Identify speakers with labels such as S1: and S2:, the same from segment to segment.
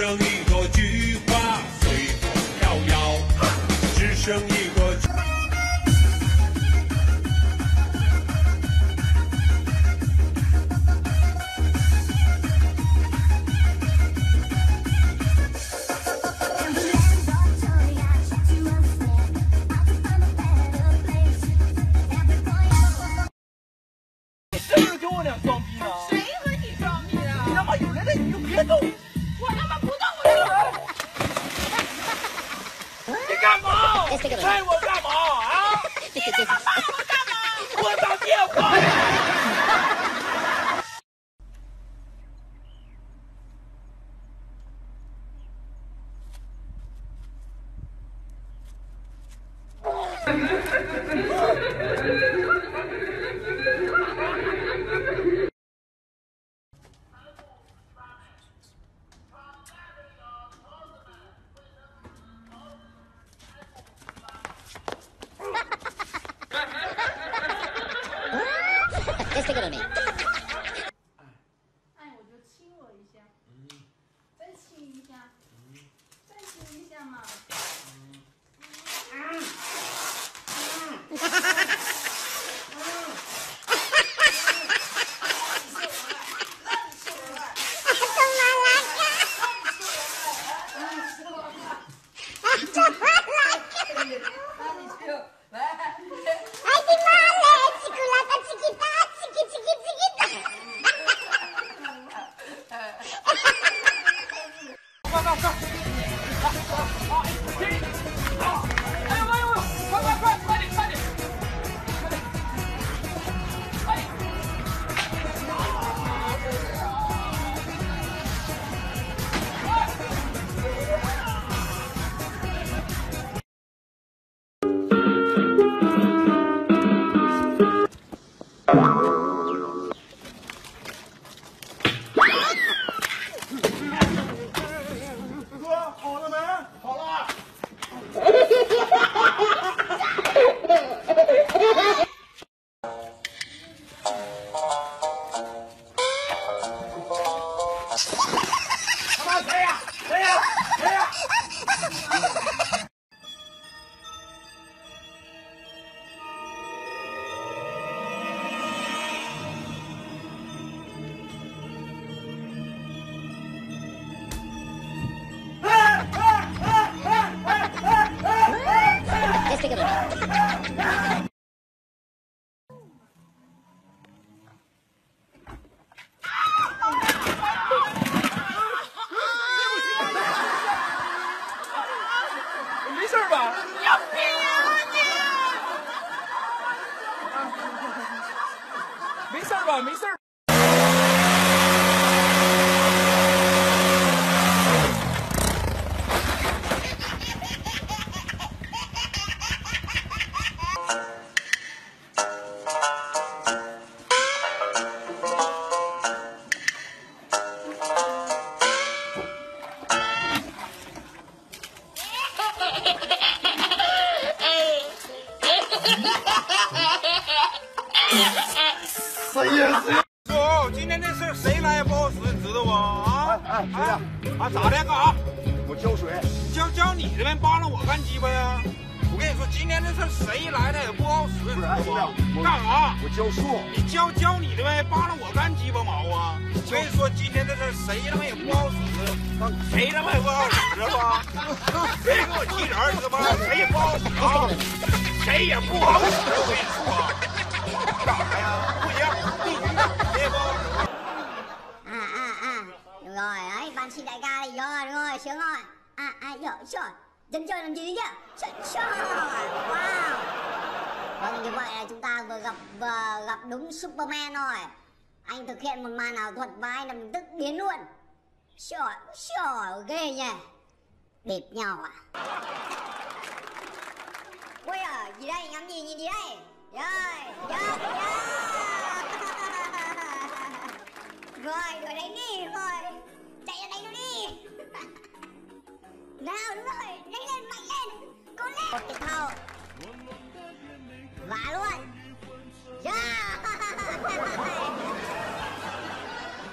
S1: 剩一朵菊花随风飘摇，只剩一朵。
S2: 谁和你装逼？
S1: 你他妈有人在你就别动。
S2: 这个。在我。哎，
S1: chega, 哥，
S3: 今天这事儿谁来也不好使，你知道不？啊
S4: 哎谁呀
S3: 啊，咋的？干啥？
S4: 我浇水，
S3: 教教你的呗，扒拉我干鸡巴呀！我跟你说，今天这事儿谁来的也不好使，你知道
S4: 不？
S3: 干啥？
S4: 我浇树，
S3: 你教教你的呗，扒拉我干鸡巴毛啊！我跟你说，今天这事儿谁他妈也不好使，谁他妈也不好使，知道吧？别给我提人，知道吧？谁也不好使，谁也不好使，我跟你说，干啥呀？不行，必须的，谁也不好使。
S5: à à à được rồi đấy bạn xin đại ca thì rồi đúng rồi sướng rồi à à rồi rồi dân chơi làm gì đấy nhá trời trời wow vâng như vậy là chúng ta vừa gặp vừa gặp đúng superman rồi anh thực hiện một màn ảo thuật và anh lập tức biến luôn trời trời ghê nhỉ đẹp nhau à ui à gì đây ngắm gì nhìn gì đây rồi Rồi rồi đánh đi rồi. Chạy ra đánh nó đi. Nào đúng rồi đánh lên mạnh lên. Cố lên. Một cái thao vả luôn. Yeah.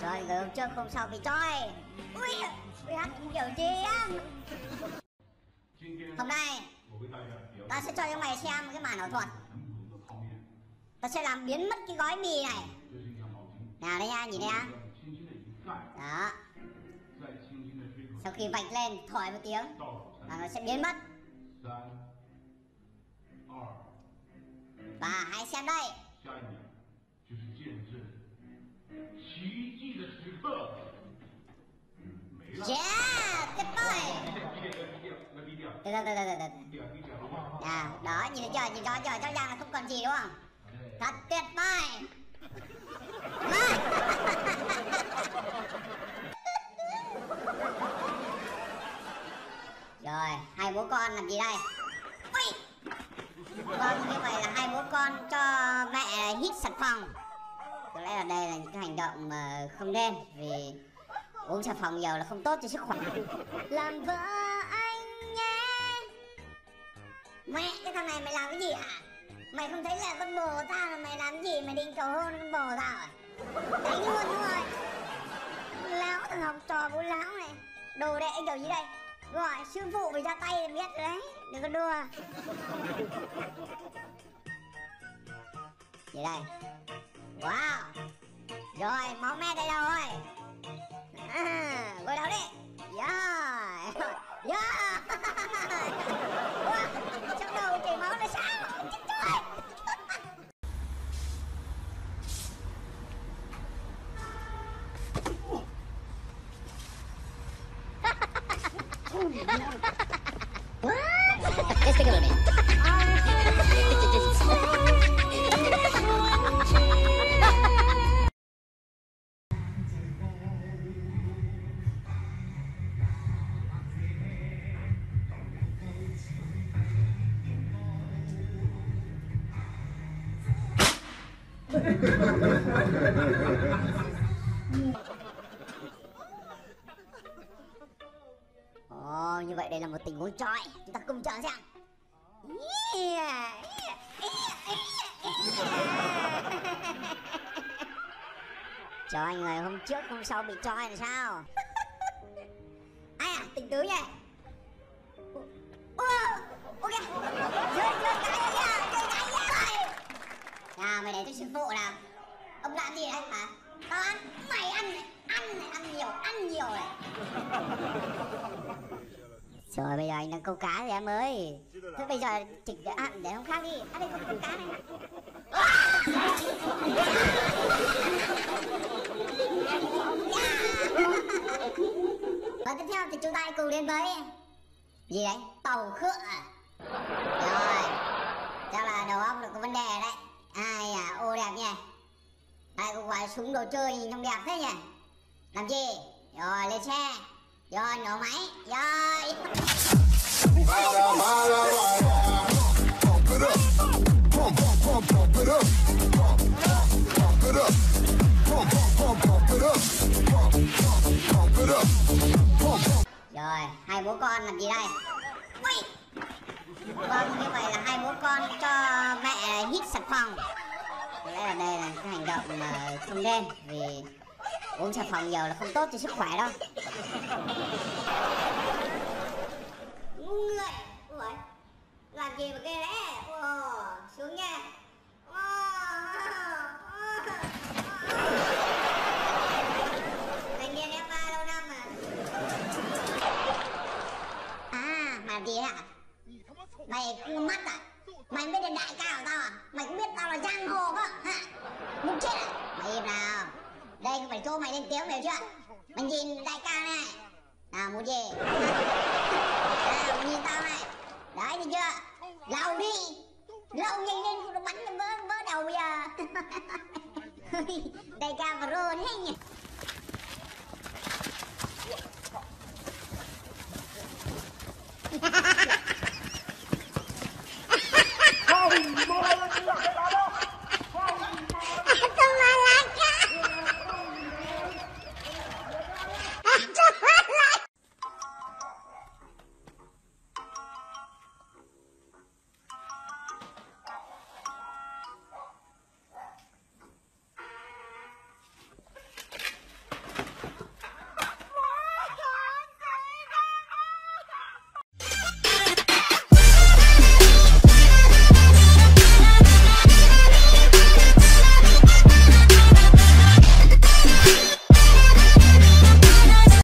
S5: trời người hôm trước hôm sau bị trói. Ui ui hắn kiểu gì á. Hôm nay ta sẽ cho các mày xem cái màn ảo thuật. Ta sẽ làm biến mất cái gói mì này. Nào đây nha nhìn đây nha đó. Sau khi vạch lên thổi một tiếng và nó sẽ biến mất. Và hãy xem đây. Yeah, tuyệt vời. Từ từ từ từ từ à, Đó, nhìn thấy chưa, nhìn rõ chưa, chắc chắn là không còn gì đúng không? Thật tuyệt vời. Rồi hai bố con làm gì đây? Ui! vâng như vậy là hai bố con cho mẹ hít sạch phòng. Có lẽ là đây là những cái hành động mà không nên vì uống xà phòng nhiều là không tốt cho sức khỏe. Làm vợ anh nhé. Mẹ cái thằng này mày làm cái gì hả mày không thấy là con bồ tao là mày làm gì mày định cầu hôn con bồ tao à? Đấy luôn đúng rồi lão thằng học trò của lão này. Đồ đệ kiểu gì đây gọi sư phụ phải ra tay thì biết đấy. Đừng có đùa. Gì đây? Wow. Rồi máu me đây đâu rồi. À, gối đầu đi. Yeah yeah Ồ, như vậy đây là một tình huống trọi Chúng ta cùng chờ xem. Yeah. Cho anh người hôm trước hôm sau bị troi là sao? Ai à, tỉnh tứ nhỉ ok Chơi, chơi cái nha, chơi cái nha Nào, mày để cho sư phụ làm Ông làm gì đấy hả Tao ăn, mày ăn này, ăn này, ăn nhiều, ăn nhiều này Rồi bây giờ anh đang câu cá rồi em ơi Thế bây giờ chỉnh để ăn để không khác đi À đây có câu cá này dạ. Và tiếp theo thì chúng ta hãy cùng đến với Gì đấy? Tàu khựa? Rồi Chắc là đầu óc là có vấn đề đấy Ai à, ô đẹp nha ai có quả súng đồ chơi nhìn trông đẹp thế nhỉ Làm gì? Rồi lên xe Rồi nổ máy Rồi Rồi, hai bố con làm gì đây? Ui! Vâng, như vậy là hai bố con cho mẹ hít sạch phòng có lẽ là đây là cái hành động mà không nên Vì uống xà phòng nhiều là không tốt cho sức khỏe đâu. Ngu người Ủa, làm gì mà ghê đấy Ồ, xuống nha Ồ, ồ, ồ. Thanh niên em ba lâu năm à À, mà làm gì hả? Mày ngu mắt à? Mày biết được đại ca của tao à? Mày cũng biết tao là giang hồ cơ hả? Muốn chết à? Mày im nào Đây không phải chỗ mày lên tiếng hiểu chưa? Mày nhìn đại ca này mù gì? Nhìn tao này Đấy thì chưa? Lau đi Lau nhanh lên nó bắn cho vỡ, vỡ đầu bây giờ Đại ca pro thế nhỉ? Ha ha ha!